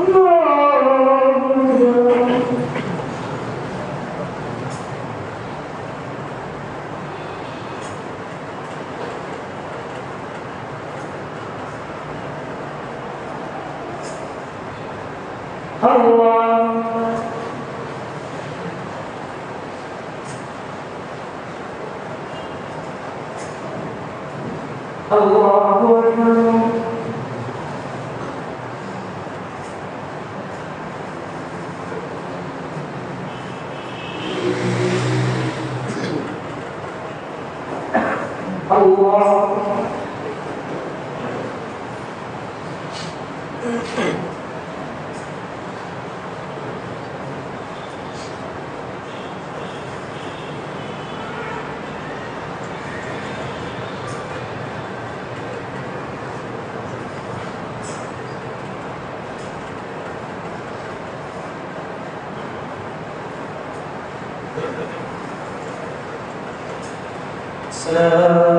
الله الله أكبر الله السلام